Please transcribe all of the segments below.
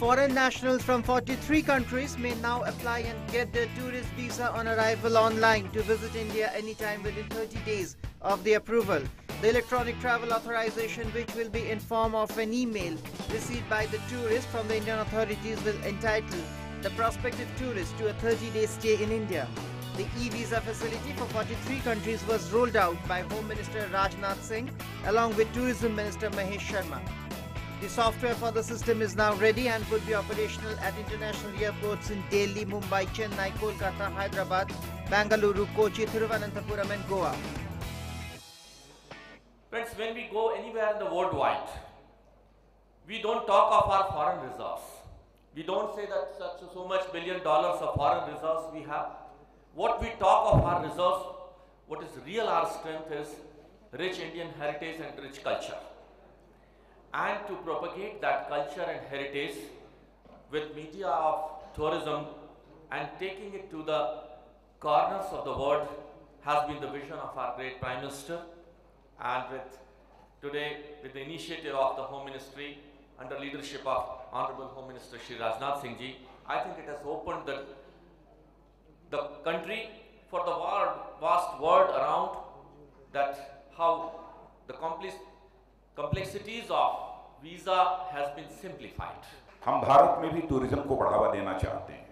Foreign nationals from 43 countries may now apply and get their tourist visa on arrival online to visit India anytime within 30 days of the approval. The electronic travel authorization, which will be in form of an email received by the tourist from the Indian authorities, will entitle the prospective tourist to a 30-day stay in India. The e-visa facility for 43 countries was rolled out by Home Minister Rajnath Singh along with Tourism Minister Mahesh Sharma. The software for the system is now ready and would be operational at international airports in Delhi, Mumbai, Chennai, Kolkata, Hyderabad, Bangalore, Kochi, Thiruvananthapuram and Goa. Friends, when we go anywhere in the world wide, we don't talk of our foreign reserves. We don't say that such so much billion dollars of foreign reserves we have. What we talk of our reserves, what is real our strength is rich Indian heritage and rich culture and to propagate that culture and heritage with media of tourism and taking it to the corners of the world has been the vision of our great Prime Minister. And with today with the initiative of the Home Ministry under leadership of Honorable Home Minister Shri Rajnath Singh ji, I think it has opened the, the country for the world, vast world around that how the complete complexities of visa has been simplified. हम भारत में भी tourism को बढ़ावा देना चाहते हैं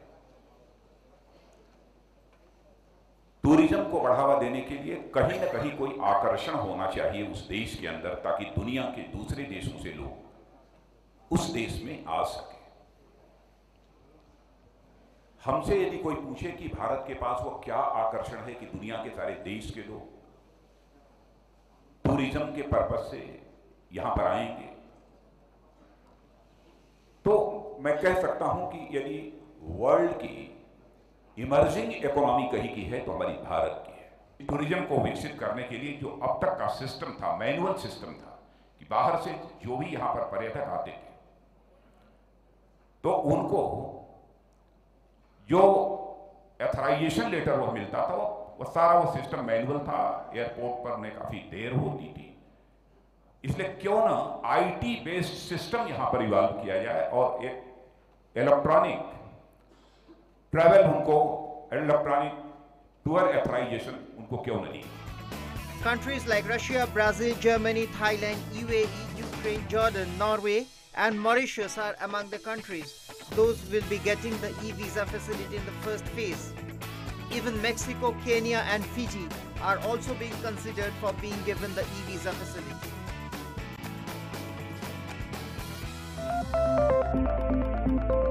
tourism को बढ़ावा देने के लिए कहीं ना कहीं कोई आकर्षण होना चाहिए उस देश के अंदर, ताकि दुनिया के दूसरे देशों से लोग उस देश में आ सके हमसे यदि कोई पूछे कि भारत के पास वो क्या आकर्षण है कि दुनिया के सारे देश के लोग टूरिज़्म के पर्पज से यहाँ पर आएँगे। तो मैं कह सकता हूँ कि यदि वर्ल्ड की इमर्जिंग इकोनॉमी कहीं की है तो हमारी भारत की है। टूरिज़्म को विकसित करने के लिए जो अब तक का सिस्टम था मैनुअल सिस्टम था कि बाहर से जो भी यहाँ पर पर्यटक आते थे तो उनको जो एथराइजेशन लेटर वो मिलता था वो, सारा वो सिस्टम मैनुअल था एयरपोर्ट पर में काफ़ी देर होती थी। इसलिए क्यों ना आईटी बेस्ड सिस्टम यहाँ पर इवॉल्व किया जाए और एक इलेक्ट्रॉनिक ट्रैवल उनको इलेक्ट्रॉनिक टूर एथराइजेशन उनको क्यों नहीं Countries like Russia, Brazil, Germany, Thailand, UAE, Ukraine, Jordan, Norway, and Mauritius are among the countries. Those will be getting the e-visa facility in the first phase. Even Mexico, Kenya, and Fiji are also being considered for being given the e-visa facility. Thank you.